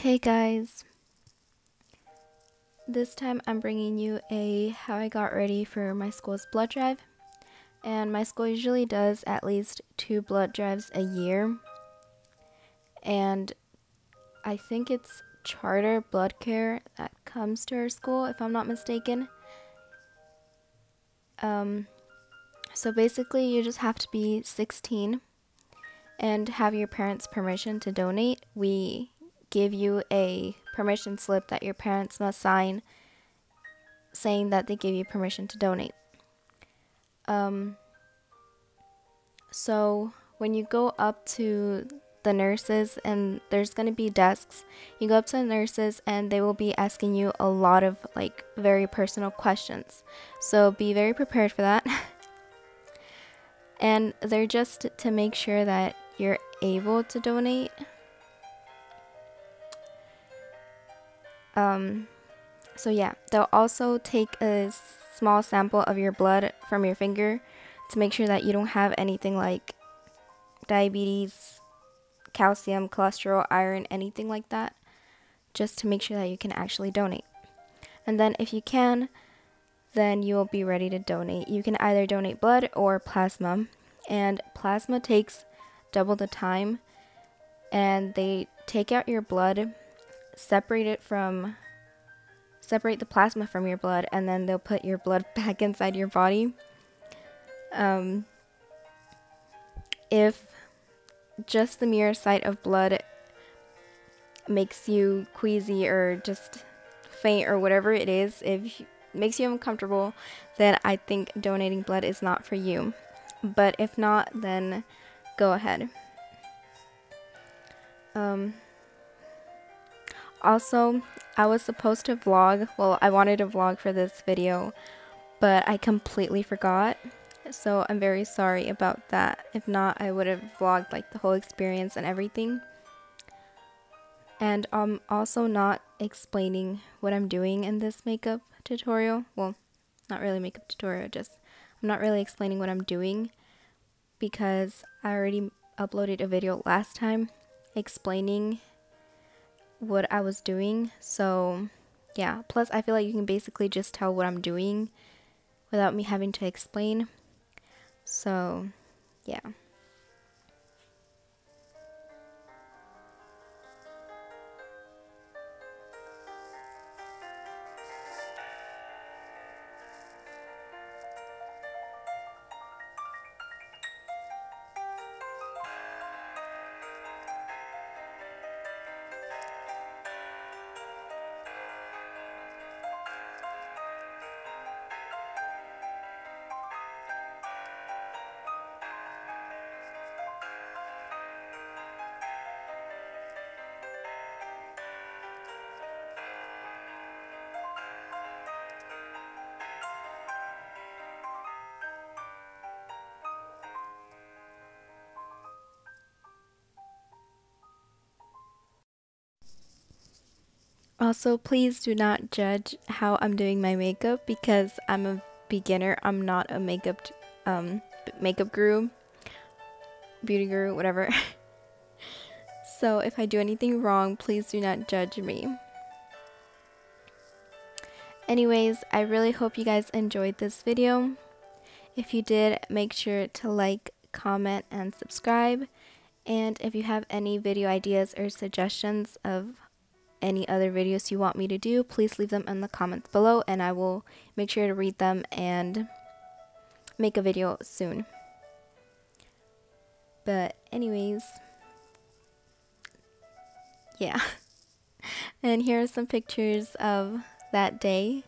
Hey guys, this time I'm bringing you a how I got ready for my school's blood drive. And my school usually does at least two blood drives a year. And I think it's Carter BloodCare that comes to our school if I'm not mistaken. Um, so basically you just have to be 16 and have your parents permission to donate. We give you a permission slip that your parents must sign saying that they give you permission to donate. Um, so when you go up to the nurses and there's going to be desks, you go up to the nurses and they will be asking you a lot of like very personal questions. So be very prepared for that. and they're just to make sure that you're able to donate Um, so yeah, they'll also take a small sample of your blood from your finger to make sure that you don't have anything like diabetes, calcium, cholesterol, iron, anything like that, just to make sure that you can actually donate. And then if you can, then you will be ready to donate. You can either donate blood or plasma, and plasma takes double the time, and they take out your blood separate it from separate the plasma from your blood and then they'll put your blood back inside your body. Um, if just the mere sight of blood makes you queasy or just faint or whatever it is, if it makes you uncomfortable, then I think donating blood is not for you. But if not, then go ahead. Um, also, I was supposed to vlog, well, I wanted to vlog for this video, but I completely forgot. So I'm very sorry about that. If not, I would have vlogged like the whole experience and everything. And I'm also not explaining what I'm doing in this makeup tutorial. Well, not really makeup tutorial, just I'm not really explaining what I'm doing because I already uploaded a video last time explaining what I was doing. So, yeah. Plus, I feel like you can basically just tell what I'm doing without me having to explain. So, yeah. Also, please do not judge how I'm doing my makeup because I'm a beginner. I'm not a makeup um makeup guru, beauty guru, whatever. so, if I do anything wrong, please do not judge me. Anyways, I really hope you guys enjoyed this video. If you did, make sure to like, comment, and subscribe. And if you have any video ideas or suggestions of any other videos you want me to do, please leave them in the comments below and I will make sure to read them and make a video soon. But anyways, yeah. and here are some pictures of that day.